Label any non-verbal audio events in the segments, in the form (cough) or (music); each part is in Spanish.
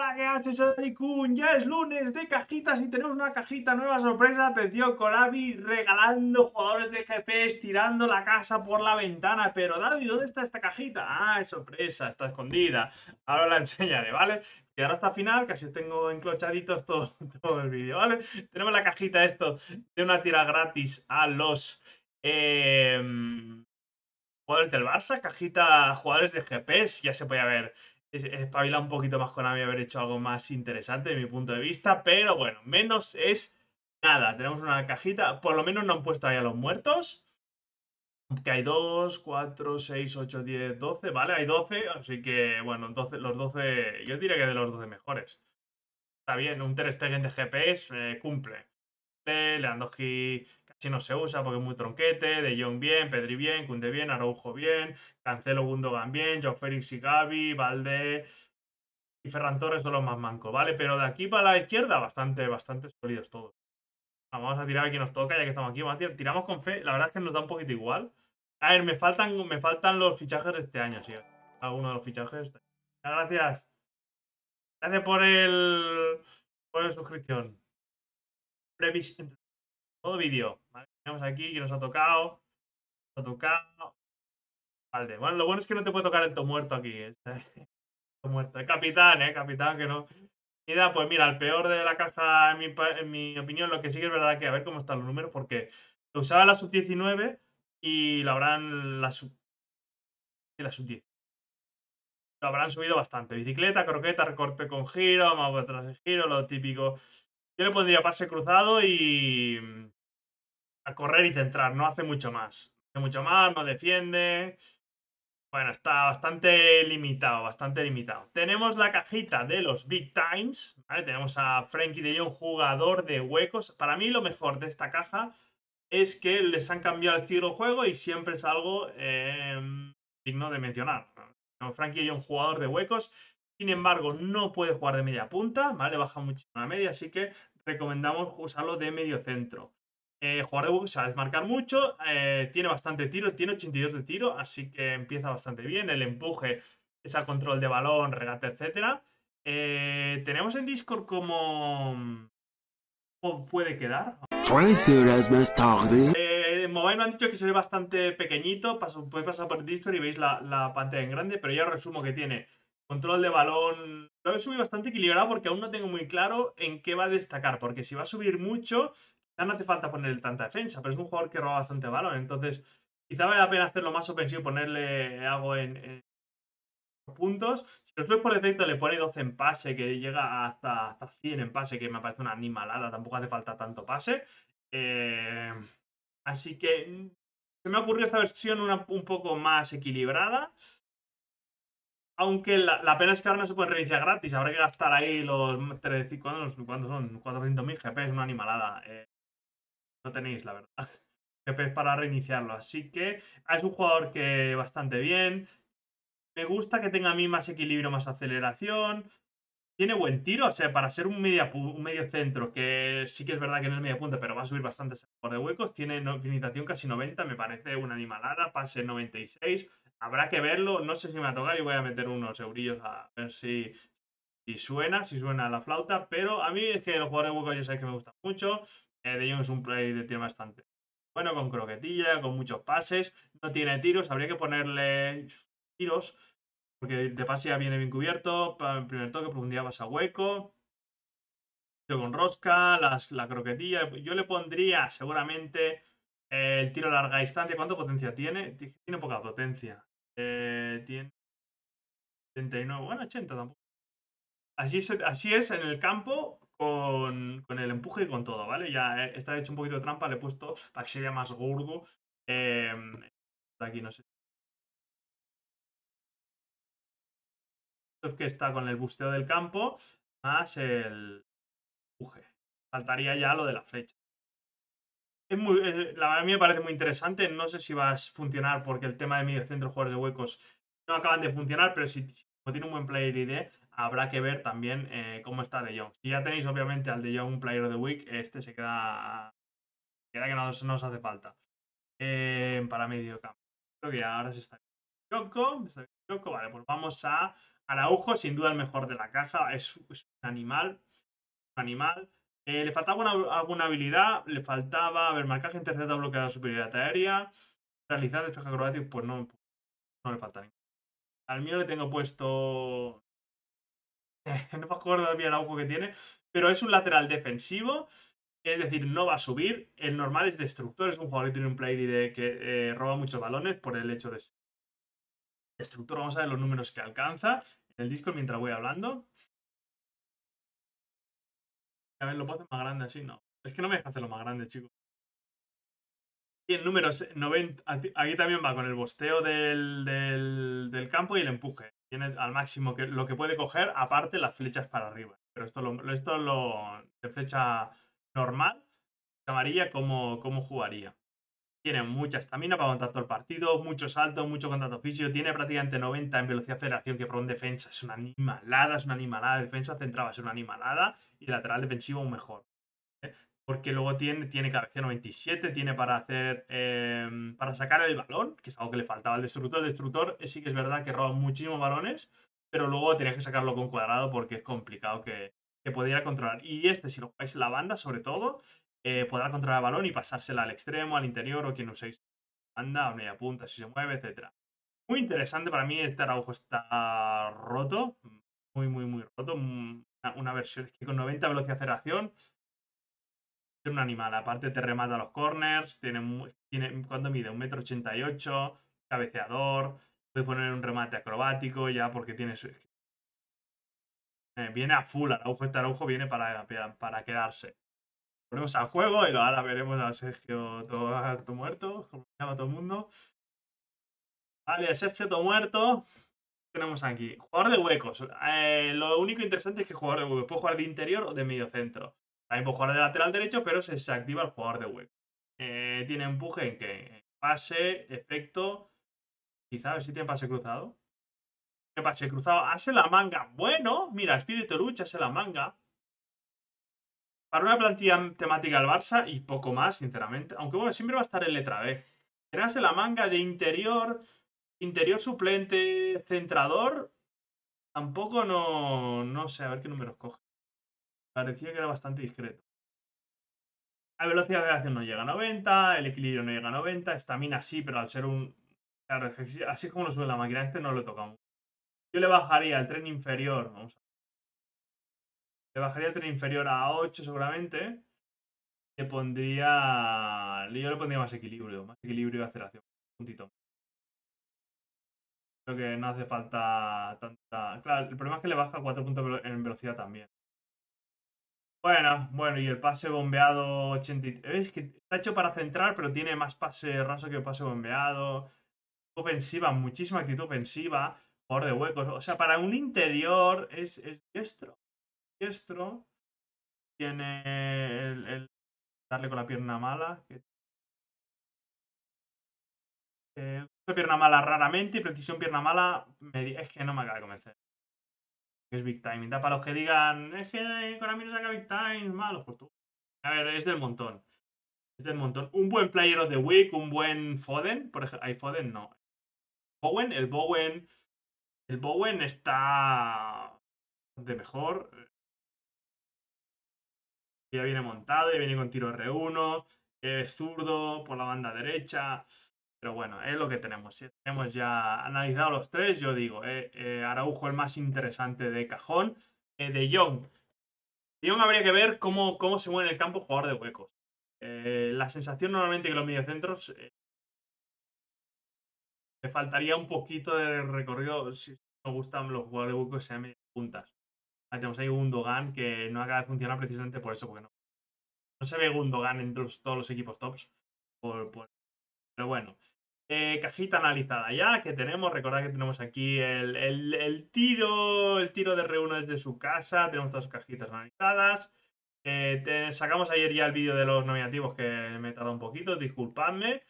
Hola, ¿qué haces, Kun? Ya es lunes de cajitas y tenemos una cajita nueva sorpresa. Atención, Korabi regalando jugadores de GPS, tirando la casa por la ventana. Pero, Daddy, ¿dónde está esta cajita? Ah, es sorpresa, está escondida. Ahora la enseñaré, ¿vale? Ahora hasta final, casi tengo enclochaditos (laughs) todo, el vídeo, ¿vale? Tenemos la cajita esto de una tira gratis a los... Em, jugadores del Barça, cajita jugadores de GPS, ya se puede ver espabila un poquito más con Ami haber hecho algo más interesante de mi punto de vista, pero bueno, menos es nada. Tenemos una cajita, por lo menos no han puesto ahí a los muertos. Que hay 2, 4, 6, 8, 10, 12, ¿vale? Hay 12, así que bueno, 12, los 12, yo diría que de los 12 mejores. Está bien, un Ter Stegen de GPS eh, cumple. Leandroski si no se usa porque es muy tronquete, De Jong bien, Pedri bien, Kunde bien, Araujo bien, Cancelo Gundogan bien, Joe Félix y Gaby, Valde y Ferran Torres son los más mancos, ¿vale? Pero de aquí para la izquierda, bastante, bastante sólidos todos. Vamos a tirar aquí nos toca, ya que estamos aquí. Vamos a tiramos con fe. La verdad es que nos da un poquito igual. A ver, me faltan, me faltan los fichajes de este año, sí. Alguno de los fichajes. Este Gracias. Gracias por el. por la suscripción. Previs todo vídeo. ¿Vale? Tenemos aquí que nos ha tocado. Nos ha tocado. Vale. Bueno, lo bueno es que no te puede tocar el to muerto aquí. (laughs) Este. muerto. Es capitán, eh. Capitán que no. Mira, pues mira, el peor de la caja, en mi, en mi opinión, lo que sí que es verdad que a ver cómo están los números, porque lo usaba la sub-19 y lo habrán la sub. la sub-10. Lo habrán subido bastante. Bicicleta, croqueta, recorte con giro, más atrás de giro, lo típico yo le pondría pase cruzado y. A correr y centrar. No hace mucho más. No hace mucho más, no defiende. Bueno, está bastante limitado, bastante limitado. Tenemos la cajita de los Big Times. Tenemos a Frankie de Jong, jugador de huecos. Para mí lo mejor de esta caja es que les han cambiado el estilo de juego y siempre es algo em, digno de mencionar. Frankie de Jong, jugador de huecos. Sin embargo, no puede jugar de media punta, ¿vale? Baja muchísimo la media, así que recomendamos usarlo de medio centro. Eh, de sabes marcar mucho, eh, tiene bastante tiro, tiene 82 de tiro, así que empieza bastante bien. El empuje, ese control de balón, regate, etc. Eh, tenemos en Discord como... ¿Cómo puede quedar? más tarde. Eh, en mobile me han dicho que se ve bastante pequeñito, paso, puedes pasar por Discord y veis la, la pantalla en grande, pero ya resumo que tiene Control de balón. Lo he subido bastante equilibrado porque aún no tengo muy claro en qué va a destacar. Porque si va a subir mucho, no hace falta ponerle tanta defensa. Pero es un jugador que roba bastante balón. Entonces, quizá vale la pena hacerlo más ofensivo y ponerle algo en, puntos. Si sube por defecto, le pone 12 en pase, que llega hasta, hasta 100 en pase, que me parece una animalada. Tampoco hace falta tanto pase. Eh, así que se me ha ocurrido esta versión un poco más equilibrada. Aunque la, pena es que ahora no se puede reiniciar gratis. Habrá que gastar ahí los. ¿Cuántos son? 400.000 GP, es una animalada. Eh, no tenéis, la verdad. (laughs) GP para reiniciarlo. Así que es un jugador que bastante bien. Me gusta que tenga a mí más equilibrio, más aceleración. Tiene buen tiro, o sea, para ser un, un medio centro, que sí que es verdad que no es media punta, pero va a subir bastante por de huecos. Tiene finalización casi 90, me parece una animalada. Pase 96 habrá que verlo. No sé si me va a tocar y voy a meter unos eurillos a ver si, si suena, si suena la flauta. Pero a mí es que los jugadores de hueco ya sabéis que me gustan mucho. Eh, de Jong es un play de tiro bastante bueno, con croquetilla, con muchos pases. No tiene tiros, habría que ponerle tiros. Porque de pase ya viene bien cubierto. El primer toque, profundidad vas a hueco. Con rosca, las, la croquetilla. Yo le pondría seguramente el tiro a larga distancia. ¿Cuánta potencia tiene? Tiene poca potencia. Eh, tiene 79, bueno, 80 tampoco. Así así es en el campo con, el empuje y con todo, ¿vale? Ya está hecho un poquito de trampa, le he puesto para que se vea más gordo. Eh, aquí no sé. que está con el busteo del campo más el empuje. Faltaría ya lo de la flecha. Es muy, eh, a mí me parece muy interesante. No sé si va a funcionar porque el tema de medio centro, jugadores de huecos, no acaban de funcionar, pero si, tiene un buen player ID, habrá que ver también eh, cómo está De Jong. Si ya tenéis obviamente al De Jong player of the week, este se queda, queda que no, os hace falta eh, para medio campo. Creo que ahora se está Choco, vale, pues vamos a Araujo, sin duda el mejor de la caja, es, un animal. Un animal. Eh, le faltaba alguna habilidad, le faltaba, a ver, marcaje, intercepta, bloquear superioridad aérea, realizar despeje acrobático, pues no, no le falta ningún. Al mío le tengo puesto... (laughs) no me acuerdo bien el Araujo que tiene, pero es un lateral defensivo, es decir, no va a subir. El normal es destructor, es un jugador que tiene un player de que eh, roba muchos balones por el hecho de ser destructor. Vamos a ver los números que alcanza en el disco mientras voy hablando. A ver, lo puedo hacer más grande así, no. Es que no me deja hacerlo más grande, chicos. Y en números 90, aquí también va con el bosteo del, del, campo y el empuje. Tiene al máximo que, lo que puede coger, aparte las flechas para arriba. Pero esto, lo, esto lo de flecha normal, amarilla, ¿cómo, cómo jugaría? Tiene mucha estamina para aguantar todo el partido, mucho salto, mucho contacto físico. Tiene prácticamente 90 en velocidad de aceleración, que por un defensa es una animalada, es una animalada. Defensa centrada es una animalada y lateral defensivo un mejor. ¿eh? Porque luego tiene, tiene cabecea 97, tiene para hacer. Em, para sacar el balón, que es algo que le faltaba al destructor. El destructor sí que es verdad que roba muchísimos balones, pero luego tenía que sacarlo con cuadrado porque es complicado que, que pudiera controlar. Y este, si lo jugáis en la banda, sobre todo, eh, podrá controlar el balón y pasársela al extremo, al interior o quien uséis. Anda, a media punta, si se mueve, etc. Muy interesante para mí, este Araujo está roto, muy, muy, muy roto. Una, versión que con 90 velocidad de aceleración un animal. Aparte te remata los corners, tiene, tiene ¿cuánto mide? Un metro ochenta y ocho, cabeceador, puede poner un remate acrobático ya porque tiene su... Eh, viene a full, Araujo, este Araujo viene para, para quedarse ponemos al juego y ahora veremos a Sergio todo, muerto, como se llama todo el mundo. Vale, Sergio todo muerto. Tenemos aquí, jugador de huecos. Eh, lo único interesante es que jugador de huecos puede jugar de interior o de medio centro. También puede jugar de lateral derecho, pero se, activa el jugador de huecos. Eh, tiene empuje en que pase, efecto. Quizá a ver si tiene pase cruzado. Tiene pase cruzado. Hace la manga. Bueno, mira, Espíritu Lucha hace la manga. Para una plantilla temática al Barça y poco más, sinceramente. Aunque bueno, siempre va a estar en letra B. Tenés la manga de interior, interior suplente, centrador. Tampoco no, no sé, a ver qué números coge. Parecía que era bastante discreto. La velocidad de acción no llega a 90, el equilibrio no llega a 90, estamina sí, pero al ser un... Claro, así como lo sube la máquina, este no lo tocamos. Yo le bajaría el tren inferior, vamos a le bajaría el tren inferior a 8 seguramente. Le pondría... Yo le pondría más equilibrio. Más equilibrio y aceleración. Un puntito. Creo que no hace falta tanta... Claro, el problema es que le baja 4 puntos en velocidad también. Bueno, bueno, y el pase bombeado 83. Es que está hecho para centrar, pero tiene más pase raso que pase bombeado. Ofensiva, muchísima actitud ofensiva. Por de huecos. O sea, para un interior es, es diestro diestro. Tiene el, darle con la pierna mala. Que, eh, pierna mala raramente y precisión pierna mala es que no me acaba de convencer. Es Big Time. Da para los que digan, es que con no saca Big Time, malo, pues tú. A ver, es del montón. Es del montón. Un buen player of the week, un buen Foden. Por ejemplo, hay Foden, no. Bowen, el Bowen. El Bowen está de mejor ya viene montado, ya viene con tiro R1, es zurdo por la banda derecha. Pero bueno, es lo que tenemos. Si tenemos ya analizado los tres, yo digo, eh, eh, Araujo el más interesante de cajón. Eh, de Young. De Young habría que ver cómo, cómo se mueve en el campo jugador de huecos. la sensación normalmente que los mediocentros le faltaría un poquito de recorrido si nos gustan los jugadores de huecos sean medias puntas tenemos ahí Gundogan que no acaba de funcionar precisamente por eso, porque no, no se ve Gundogan en todos los equipos tops. Por, Pero bueno, eh, cajita analizada ya que tenemos. Recordad que tenemos aquí el, el, tiro, el tiro de R1 desde su casa. Tenemos todas las cajitas analizadas. Eh, sacamos ayer ya el vídeo de los nominativos que me he tardado un poquito, disculpadme.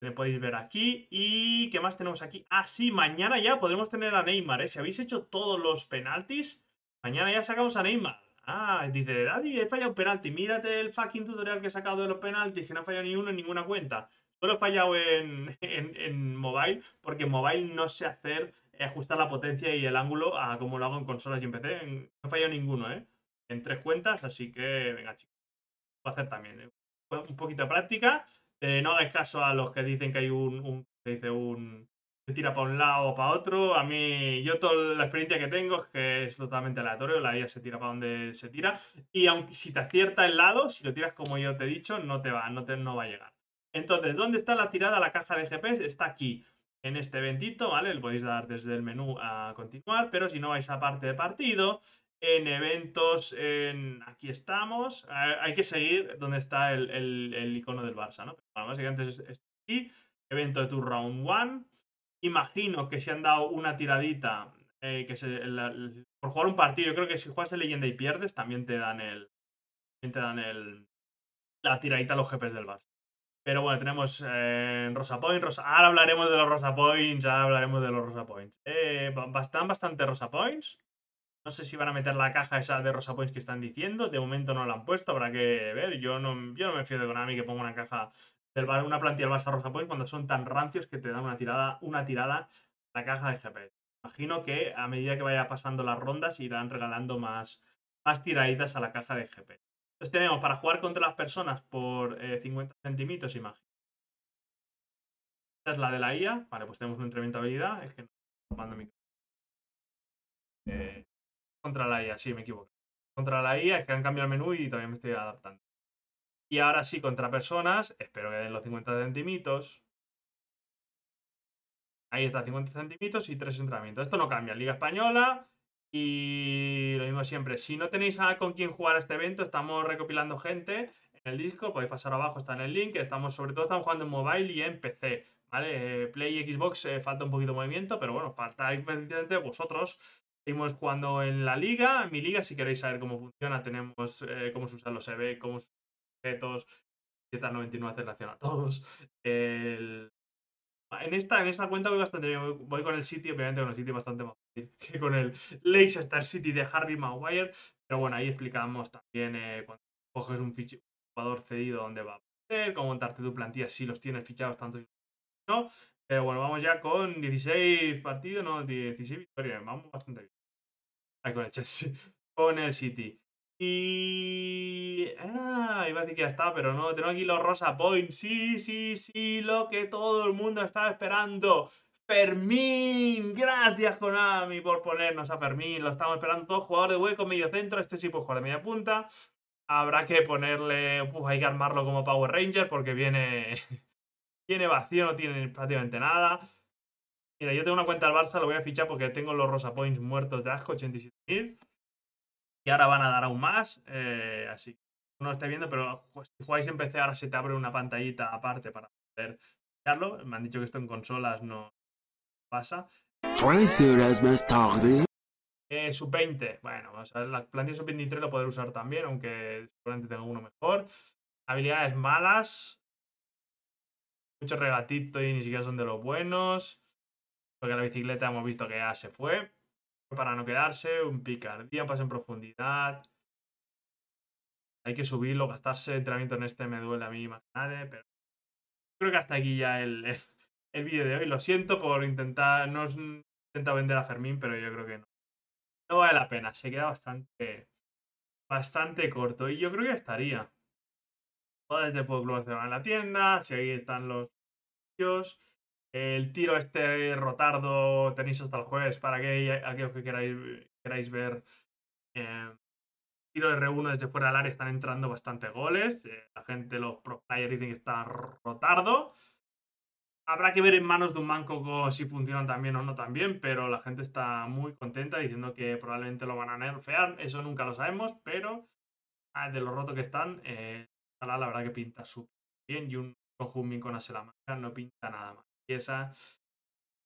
Le podéis ver aquí. ¿Y qué más tenemos aquí? Ah, sí, mañana ya podemos tener a Neymar, ¿eh? Si habéis hecho todos los penaltis, Mañana ya sacamos a Neymar. Ah, dice, Daddy, he fallado un penalti. Mírate el fucking tutorial que he sacado de los penaltis, que no ha fallado ni uno en ninguna cuenta. Solo he fallado en, en, mobile, porque en mobile no sé hacer ajustar la potencia y el ángulo a como lo hago en consolas y en PC. No he fallado ninguno, ¿eh? En tres cuentas, así que venga, chicos. Lo hacer también. ¿eh? Un poquito de práctica. Eh, no hagáis caso a los que dicen que hay un, un dice un se tira para un lado o para otro. A mí, yo toda la experiencia que tengo es que es totalmente aleatorio, la IA se tira para donde se tira. Y aunque si te acierta el lado, si lo tiras como yo te he dicho, no te va, no, te, no va a llegar. Entonces, ¿dónde está la tirada? La caja de GPS está aquí, en este eventito, ¿vale? Le podéis dar desde el menú a continuar, pero si no vais a parte de partido, en eventos, en... aquí estamos, hay que seguir donde está el, icono del Barça, ¿no? Bueno, básicamente es, es aquí, evento de tu round 1, imagino que si han dado una tiradita, eh, que se, por jugar un partido, yo creo que si juegas en leyenda y pierdes, también te dan el, también te dan el, la tiradita a los jefes del Barça. Pero bueno, tenemos eh, Rosa Point, ahora hablaremos de los Rosa Points, ahora hablaremos de los Rosa Points. Eh, están bastante Rosa Points. No sé si van a meter la caja esa de Rosa Points que están diciendo. De momento no la han puesto, habrá que ver. Yo no, yo no me fío de Konami que ponga una caja una plantilla del Barça Rosa Point cuando son tan rancios que te dan una tirada, una tirada la caja de GP. Imagino que a medida que vaya pasando las rondas irán regalando más, más tiraditas a la caja de GP. Entonces tenemos para jugar contra las personas por 50 eh, centímetros, imagino. Esta es la de la IA. Vale, pues tenemos un entrenamiento de habilidad. Es que no mi... Eh, contra la IA, sí, me equivoco. Contra la IA es que han cambiado el menú y todavía me estoy adaptando. Y ahora sí, contra personas, espero que den los 50 centímetros. Ahí está, 50 centímetros y 3 entrenamientos. Esto no cambia. Liga Española y lo mismo siempre. Si no tenéis a con quién jugar este evento, estamos recopilando gente en el disco. Podéis pasar abajo, está en el link. Estamos, sobre todo estamos jugando en mobile y en PC. ¿Vale? Play y Xbox eh, falta un poquito de movimiento, pero bueno, falta precisamente vosotros. Seguimos jugando en la liga. En mi liga, si queréis saber cómo funciona, tenemos eh, cómo se usan los EV, cómo se objetos, 799 hace a todos. En, esta, en esta cuenta voy bastante bien. Voy con el City, obviamente con el City bastante más (laughs) que con el Leicester City de Harry Maguire. Pero bueno, ahí explicamos también eh, cuando coges un, jugador cedido, dónde va a poner, cómo montarte tu plantilla si los tienes fichados tanto no. Pero bueno, vamos ya con 16 partidos, no, 16 victorias. Vamos bastante bien. Ahí con el Chelsea. (laughs) Con el City. Y... Ah, iba a decir que ya está, pero no. Tengo aquí los Rosa Points. Sí, sí, sí, lo que todo el mundo estaba esperando. Fermín, gracias Konami por ponernos a Fermín. Lo estamos esperando todos. Jugador de hueco, medio centro. Este sí puede jugar de media punta. Habrá que ponerle... Uf, hay que armarlo como Power Ranger porque viene... (laughs) viene vacío, no tiene prácticamente nada. Mira, yo tengo una cuenta del Barça, lo voy a fichar porque tengo los Rosa Points muertos de asco, 87.000 y ahora van a dar aún más. Eh, así que no lo estáis viendo, pero pues, si jugáis en PC ahora se te abre una pantallita aparte para poder verlo. Me han dicho que esto en consolas no pasa. Tres horas más tarde. Eh, sub 20. Bueno, la plantilla sub 23 lo poder usar también, aunque seguramente tengo uno mejor. Habilidades malas. Mucho regatito y ni siquiera son de los buenos. Porque la bicicleta hemos visto que ya se fue para no quedarse, un picardía, un paso en profundidad. Hay que subirlo, gastarse entrenamiento en este me duele a mí más nadie, pero creo que hasta aquí ya el, el, vídeo de hoy. Lo siento por intentar, no intentado vender a Fermín, pero yo creo que no. No vale la pena, se queda bastante, bastante corto y yo creo que estaría. Desde el Pueblo en la tienda, si ahí están los el tiro este rotardo tenéis hasta el jueves para que aquellos que queráis, queráis ver. Eh, tiro de R1 desde fuera del área están entrando bastante goles. Eh, la gente, los pro players dicen que está rotardo. Habrá que ver en manos de un manco si funcionan también o no también, pero la gente está muy contenta diciendo que probablemente lo van a nerfear. Eso nunca lo sabemos, pero ah, de lo roto que están, eh, la verdad que pinta súper bien. Y un Conjunmin con Aselamanga no pinta nada más esa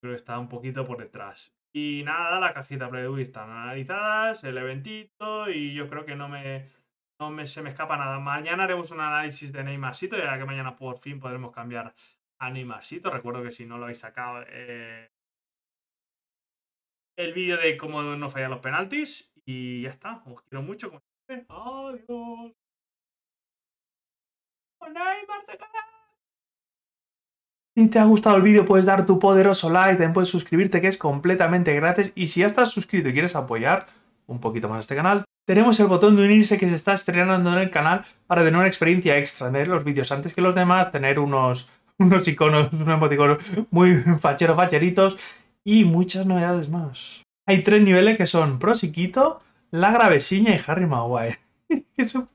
creo que está un poquito por detrás. Y nada, la cajita preview están analizadas, el eventito, y yo creo que no me, no me se me escapa nada. Mañana haremos un análisis de Neymarcito, ya que mañana por fin podremos cambiar a Neymarcito. Recuerdo que si no lo habéis sacado, eh, el vídeo de cómo no fallar los penaltis. Y ya está, os quiero mucho. Adiós. Neymar, te Si te ha gustado el vídeo puedes dar tu poderoso like, también puedes suscribirte que es completamente gratis y si ya estás suscrito y quieres apoyar un poquito más este canal, tenemos el botón de unirse que se está estrenando en el canal para tener una experiencia extra, ver los vídeos antes que los demás, tener unos, (laughs) unos iconos, unos emoticonos muy (laughs) fachero facheritos y muchas novedades más. Hay tres niveles que son Prosiquito, La Gravesiña y Harry Maguire. (laughs) que son.